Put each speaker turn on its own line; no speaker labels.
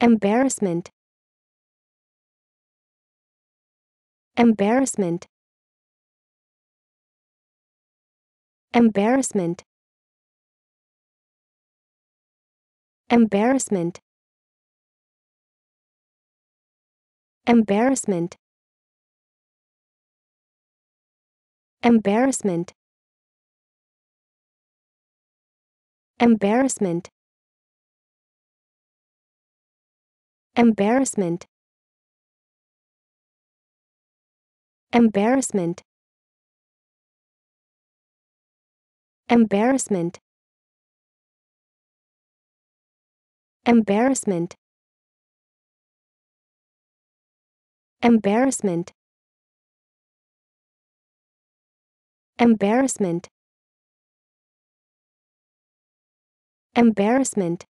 embarrassment. Embarrassment. Embarrassment. Embarrassment. Embarrassment. Embarrassment. Embarrassment embarrassment. Embarrassment. Embarrassment. Embarrassment. Embarrassment. Embarrassment. Embarrassment